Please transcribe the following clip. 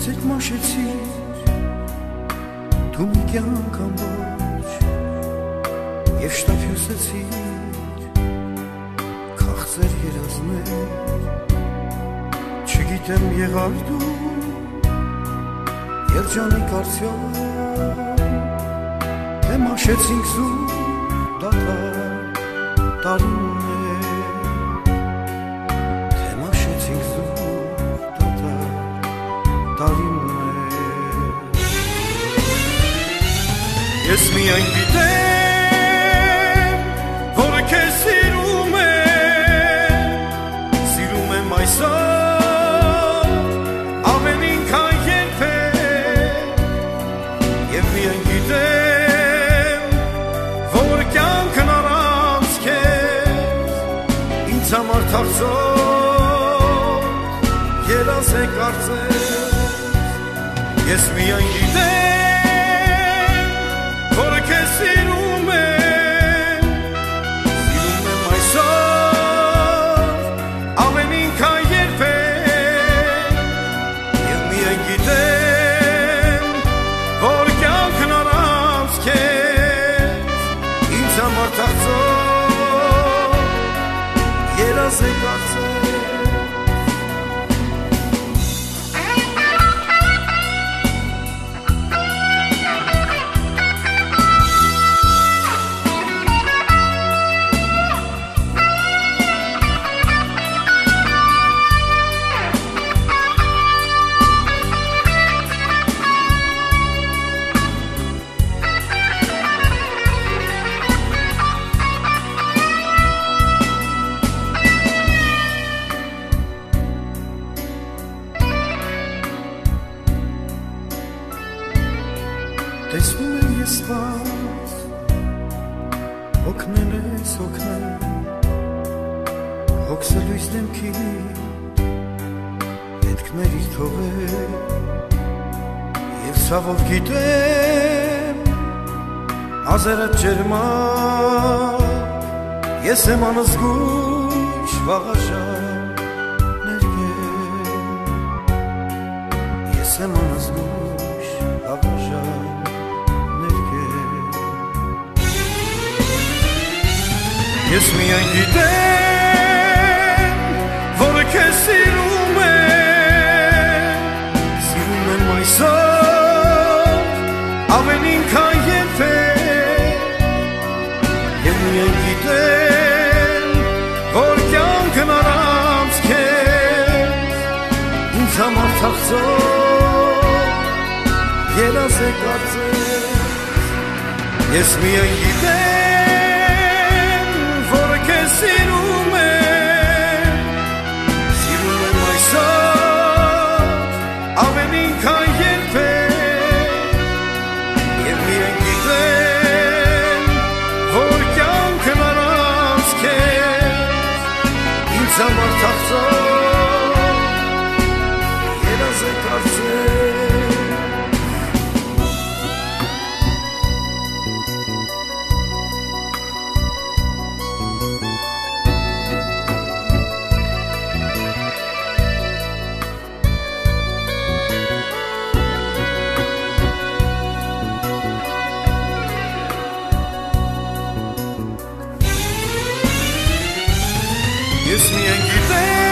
ձետ մաշեցիր, դու մի կյանք ամբոչ, Եվ շտապ հյուսեցիր, կաղցեր երազներ, Չգիտեմ եղար դու, երջանի կարցյալ, թե մաշեցինք զուտ, Ես միայն գիտեմ, որ քեզ սիրում եմ, սիրում եմ այսօր, ամեն ինքան երբեք, եւ միայն գիտեմ, որ կյանքն առանց քեզ ինձ համար թարսոտ, երաս է կարծես, ես միայն գիտեմ կիսված Հոգնել ես հոգնել Հոգսը լույս դեմքի Հետքների թողել Եվ սավով գիտեմ Ազերը ճերմա Ես եմ անզգուշ վաղաշար ներգել Ես եմ անզգուշ Ես միայն գիտեմ, որ քեզ սիրում եմ, սիրում եմ այսօր ամեն ինքան եթե Ես միայն գիտեմ, որ կյանքն առանց քեզ ինձ համար թաղցող երազ է կարծես Ես միայն գիտեմ Sen varsa Jest miękki ten.